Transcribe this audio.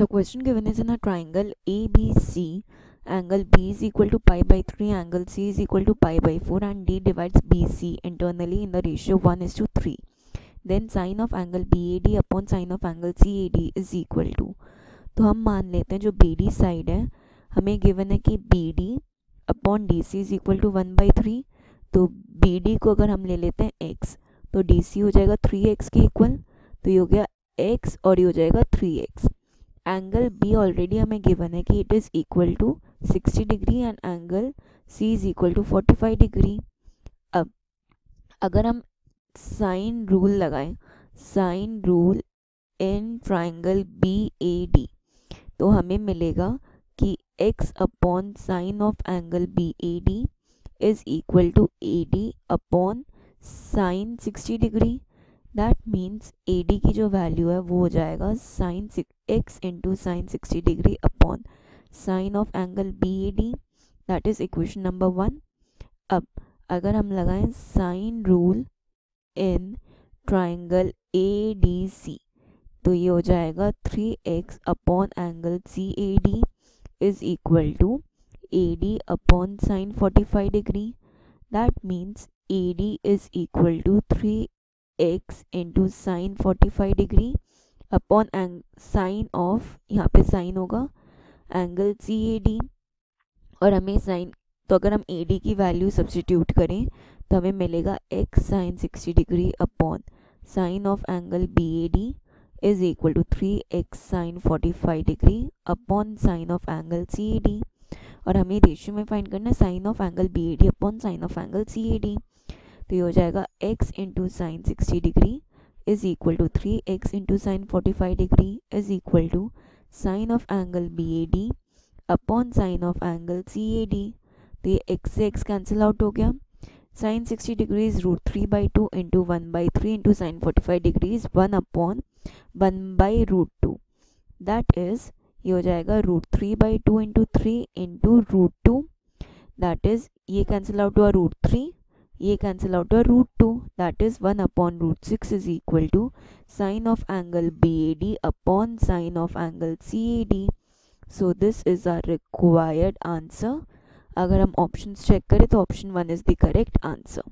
The question given is in a triangle ABC, angle B is equal to pi by 3, angle C is equal to pi by 4 and D divides BC internally in the ratio 1 is to 3. Then sine of angle BAD upon sine of angle CAD is equal to तो हम मान लेते हैं जो BD side है हमें given है कि BD upon D C is equal to one by three तो बी डी को अगर हम ले लेते हैं एक्स तो डी सी हो जाएगा थ्री एक्स के इक्वल तो ये हो गया एक्स और ये हो जाएगा three x angle B already हमें गिवन है कि it is equal to sixty degree and angle C is equal to forty five degree अब, अगर हम साइन रूल लगाएँ sine rule in triangle B A D तो हमें मिलेगा कि x upon sine of angle B A D is equal to A D upon sine sixty degree that means A D की जो वैल्यू है वो हो जाएगा sine x into sine sixty degree upon sine of angle B A D that is equation number one अब, अगर हम लगाएँ sine rule in triangle A D C तो ये हो जाएगा three x upon angle C A D is equal to A D upon sine forty five degree that means A D is equal to three x into sine forty five degree upon angle sine of यहाँ पे sign होगा angle C A D और हमें sign तो अगर हम A D की value substitute करें तो हमें मिलेगा x sine sixty degree upon sine of angle B A D is equal to three x sine forty five degree upon sine of angle C A D और हमें ratio में find करना है sine of angle B A D upon sine of angle C A D तो ये हो जाएगा x into sine sixty degree is equal to three x into sine forty five degree is equal to sine of angle B A D upon sine of angle C A D तो ये x से x cancel out हो गया। Sine sixty degree is root three by two into one by three into sine forty five degree is one upon one by root two that is ये हो जाएगा root three by two into three into root two that is ये cancel out हुआ root three ये cancel out हुआ root two that is one upon root six is equal to sine of angle B A D upon sine of angle C A D so this is our required answer अगर हम option check करें तो option one is the correct answer